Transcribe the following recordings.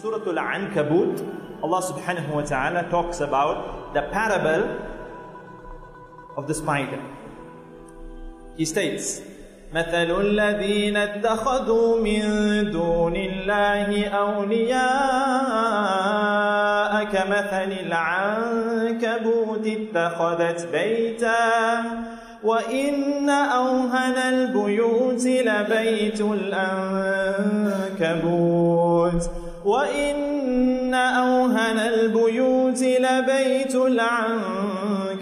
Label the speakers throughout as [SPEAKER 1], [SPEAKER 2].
[SPEAKER 1] Surah Al-Ankabut, Allah subhanahu wa ta'ala talks about the parable of the spider. He states, مثل الذين اتخذوا من دون الله أولياء كمثل العنكبوت اتخذت بيتا وإن أوهن البيوت لبيت الأنكبوت وإن أوهن البيوت لبيت العنكبوت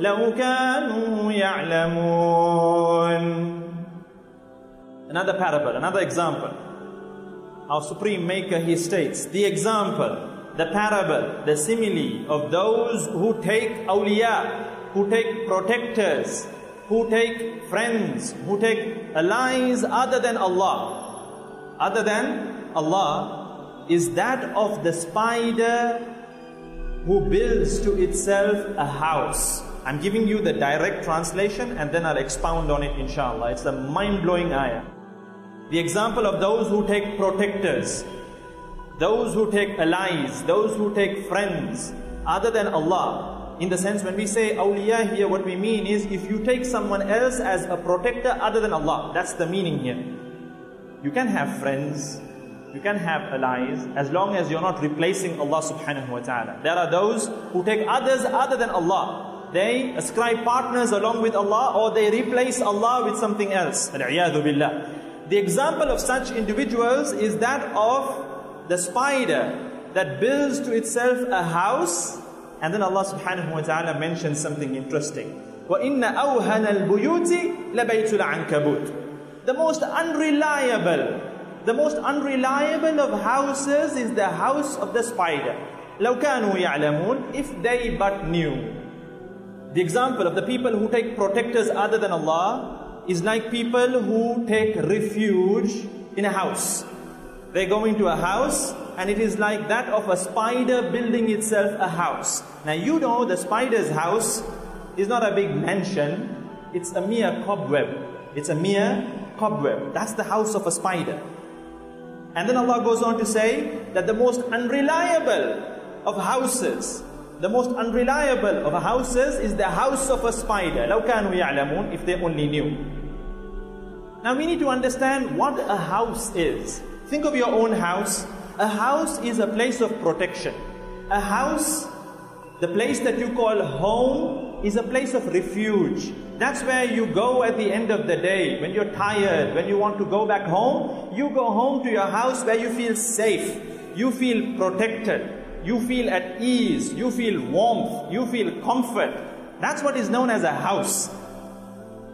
[SPEAKER 1] لو كانوا يعلمون Another parable, another example. Our Supreme Maker, He states, the example, the parable, the simile of those who take awliya, who take protectors, who take friends, who take allies other than Allah, other than Allah, is that of the spider who builds to itself a house. I'm giving you the direct translation and then I'll expound on it inshallah. It's a mind-blowing ayah. The example of those who take protectors, those who take allies, those who take friends other than Allah. In the sense when we say awliya here, what we mean is if you take someone else as a protector other than Allah, that's the meaning here. You can have friends, you can have allies as long as you're not replacing Allah subhanahu wa ta'ala. There are those who take others other than Allah. They ascribe partners along with Allah or they replace Allah with something else. billah. The example of such individuals is that of the spider that builds to itself a house and then Allah subhanahu wa ta'ala mentions something interesting. وَإِنَّ أَوْهَنَ الْبُيُوتِ لَبَيْتُ الْعَنْكَبُوتِ The most unreliable the most unreliable of houses is the house of the spider. لو كانوا يعلمون if they but knew. The example of the people who take protectors other than Allah is like people who take refuge in a house. They go into a house and it is like that of a spider building itself a house. Now you know the spider's house is not a big mansion, it's a mere cobweb. It's a mere cobweb. That's the house of a spider. And then Allah goes on to say that the most unreliable of houses, the most unreliable of houses is the house of a spider. لو كانوا يعلمون if they only knew. Now we need to understand what a house is. Think of your own house. A house is a place of protection. A house, the place that you call home, is a place of refuge. That's where you go at the end of the day. When you're tired, when you want to go back home, you go home to your house where you feel safe, you feel protected, you feel at ease, you feel warmth, you feel comfort. That's what is known as a house.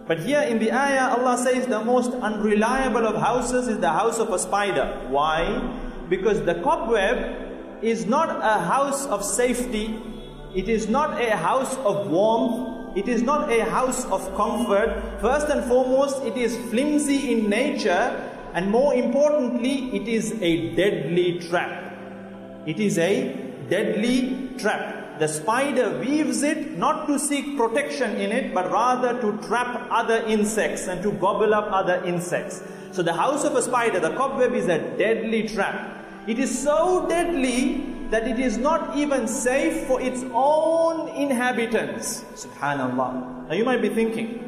[SPEAKER 1] But here in the ayah, Allah says the most unreliable of houses is the house of a spider. Why? Because the cobweb is not a house of safety, it is not a house of warmth, it is not a house of comfort. First and foremost, it is flimsy in nature, and more importantly, it is a deadly trap. It is a deadly trap. The spider weaves it not to seek protection in it, but rather to trap other insects and to gobble up other insects. So the house of a spider, the cobweb is a deadly trap. It is so deadly that it is not even safe for its own inhabitants. Subhanallah. Now you might be thinking,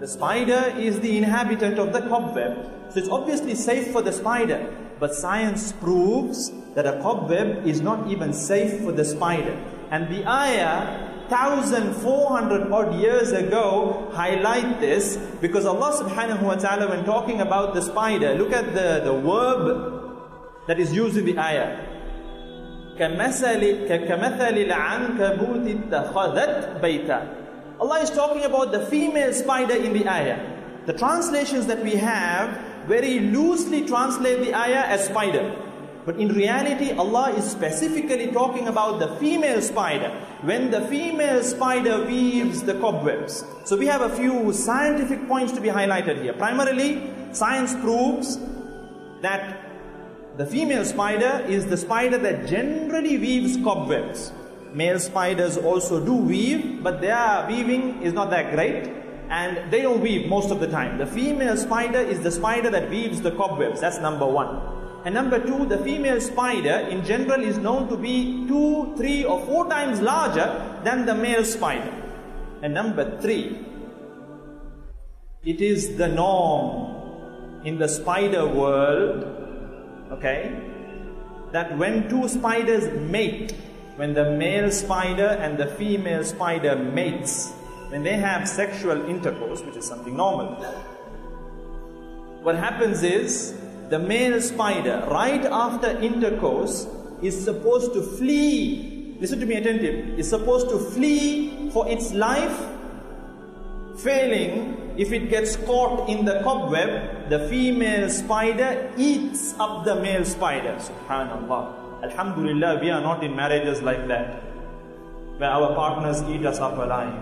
[SPEAKER 1] the spider is the inhabitant of the cobweb, so it's obviously safe for the spider. But science proves that a cobweb is not even safe for the spider. And the ayah 1400 odd years ago highlight this because Allah subhanahu wa ta'ala when talking about the spider look at the, the verb that is used in the ayah كمثل كمثل العنكبوت اتخذت بيتا Allah is talking about the female spider in the ayah. The translations that we have very loosely translate the ayah as spider. But in reality, Allah is specifically talking about the female spider. When the female spider weaves the cobwebs. So we have a few scientific points to be highlighted here. Primarily, science proves that the female spider is the spider that generally weaves cobwebs. Male spiders also do weave, but their weaving is not that great and they don't weave most of the time. The female spider is the spider that weaves the cobwebs. That's number one. And number two, the female spider in general is known to be two, three, or four times larger than the male spider. And number three, it is the norm in the spider world, okay, that when two spiders mate, when the male spider and the female spider mates, when they have sexual intercourse, which is something normal, what happens is the male spider, right after intercourse, is supposed to flee. Listen to me attentively. Is supposed to flee for its life. Failing, if it gets caught in the cobweb, the female spider eats up the male spider. Subhanallah. Alhamdulillah, we are not in marriages like that, where our partners eat us up alive.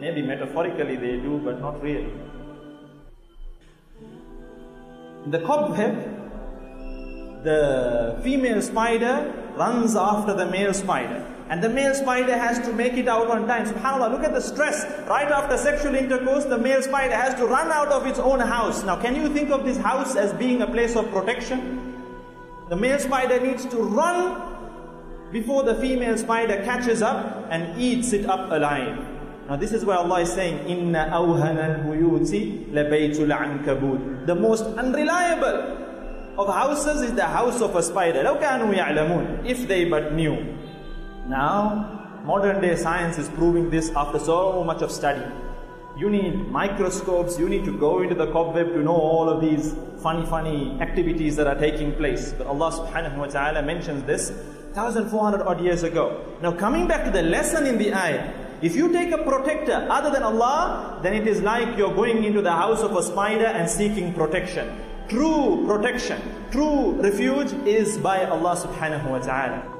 [SPEAKER 1] Maybe metaphorically they do, but not really. In the cobweb, the female spider runs after the male spider. And the male spider has to make it out on time. SubhanAllah, look at the stress. Right after sexual intercourse, the male spider has to run out of its own house. Now, can you think of this house as being a place of protection? The male spider needs to run before the female spider catches up and eats it up alive. Now this is where Allah is saying, Inna awhana al-buyuti labaytul ankabut. The most unreliable of houses is the house of a spider. If they but knew. Now, modern day science is proving this after so much of study. You need microscopes, you need to go into the cobweb to know all of these funny, funny activities that are taking place. But Allah subhanahu wa ta'ala mentions this 1400 odd years ago. Now, coming back to the lesson in the ayah, if you take a protector other than Allah, then it is like you're going into the house of a spider and seeking protection. True protection, true refuge is by Allah subhanahu wa ta'ala.